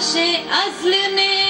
عاشق أصل ناس